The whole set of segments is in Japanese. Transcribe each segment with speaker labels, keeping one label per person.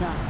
Speaker 1: で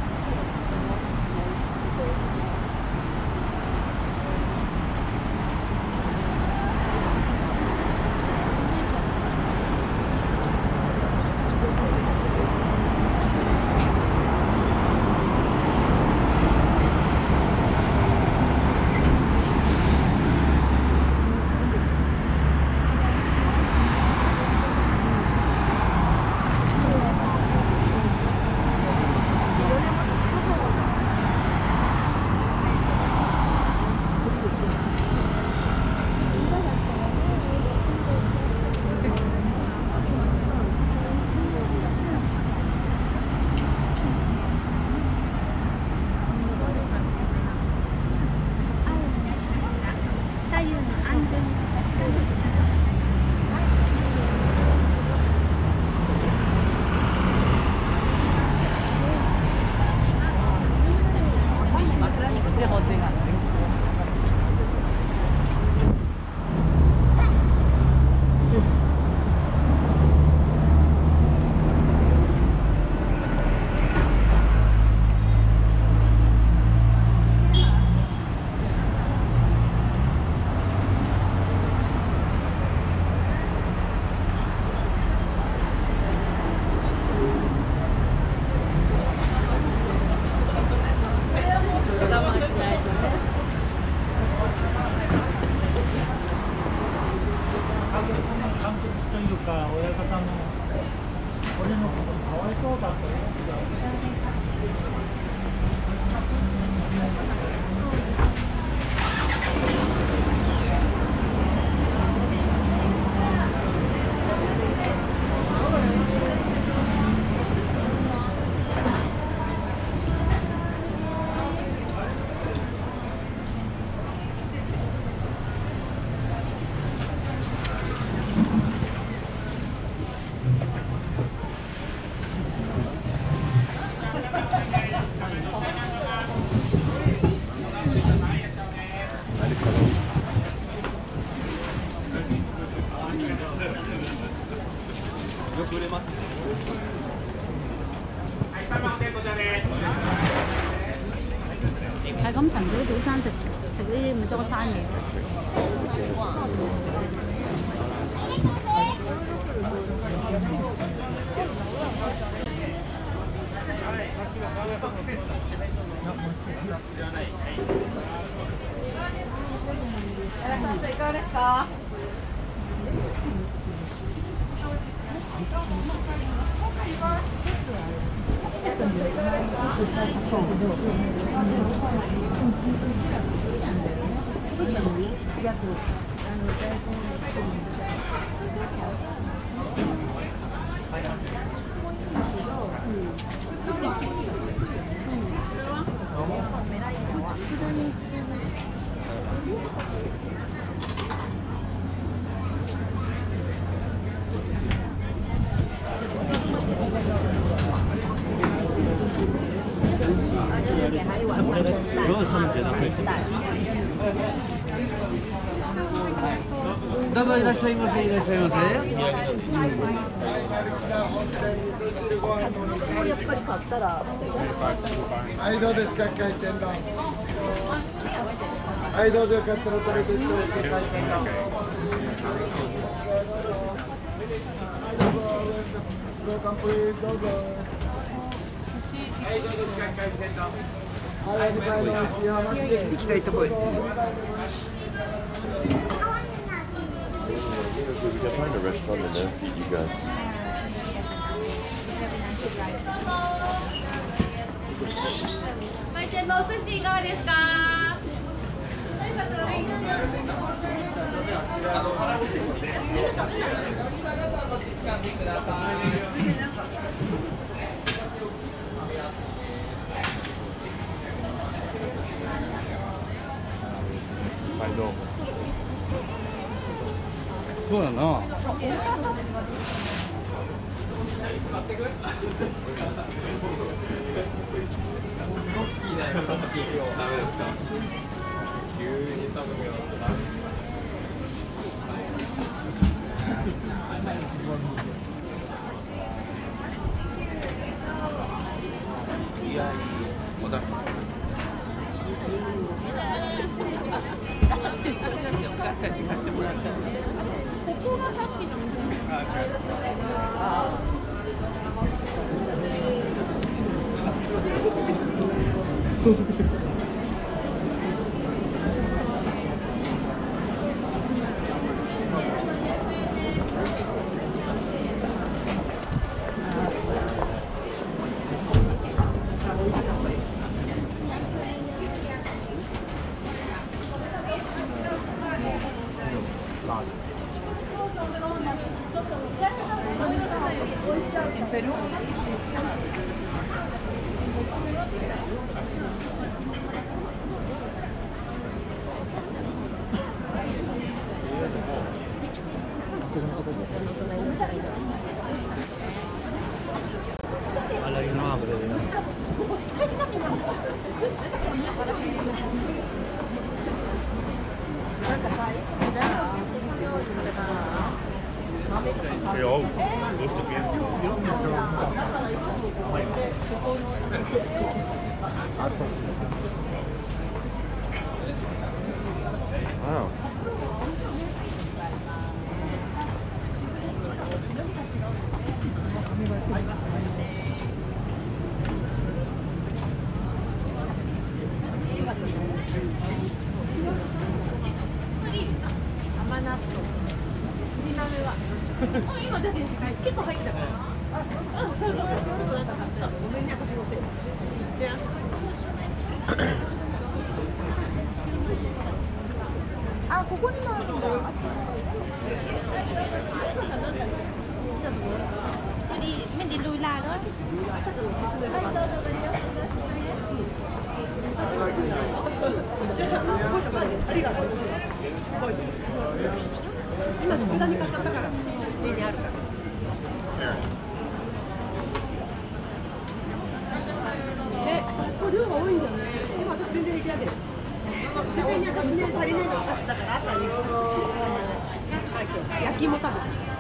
Speaker 2: 最高だっ
Speaker 3: たね。どうぞいらっしゃいませいらっしゃいませ
Speaker 4: はい、どうですか、海鮮丼。はい、どうぞよかったら食べていってほしい海鮮丼。どうぞ。はい、どうですか、海鮮丼。はい、お迎えの美味しいハマチです。
Speaker 3: 行きたいとこ because
Speaker 5: we can find a restaurant and then feed you guys. I know.
Speaker 3: そうやな。
Speaker 2: また。装飾してる。
Speaker 6: 今だって結構入ってたから。あ、そうそうそう。ごめんね、私のせい。あ、ここにもあるんだよ。
Speaker 1: đi mình đi lùi lại đó
Speaker 7: 今佃煮買っちゃったから家にあるからであそこ量が多いんだよねでも私全然平気だけど逆に私ね足りないの分かってたから朝にあ今日焼き芋食べました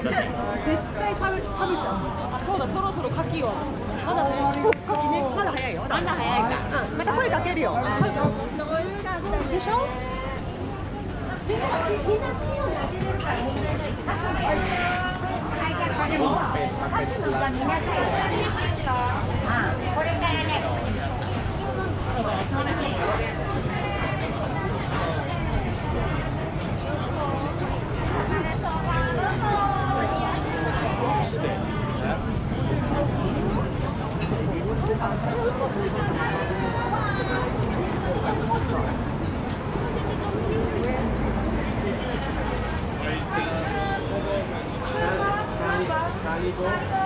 Speaker 7: 絶対食べちゃう
Speaker 6: あ、そうだ、そろそろ牡蠣を。まだね。
Speaker 7: おかきね。まだ早いよ。まだ早いか、うん、また声かけるよ。美味しかったでしょ？みんなみんな器用に開けれるから問題ない
Speaker 2: どうぞいらっしゃいませ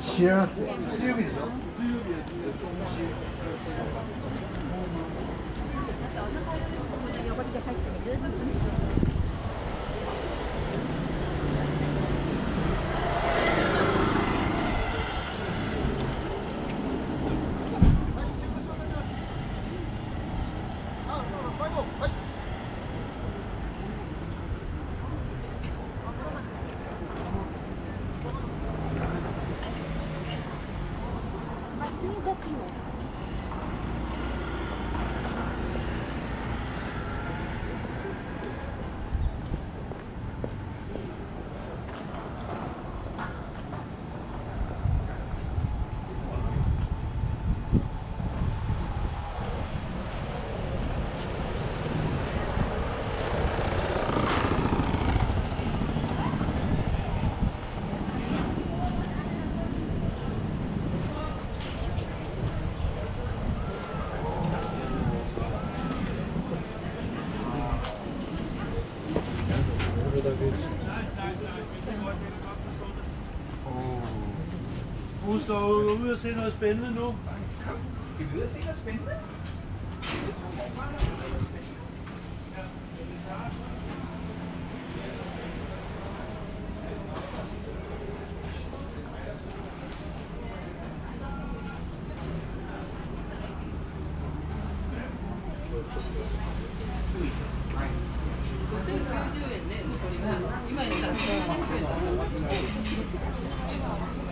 Speaker 2: 知らなくて水曜日でしょ水曜日です。vi slår ud, og se noget spændende nu.
Speaker 8: Skal vi ud og se noget spændende? 今やったら。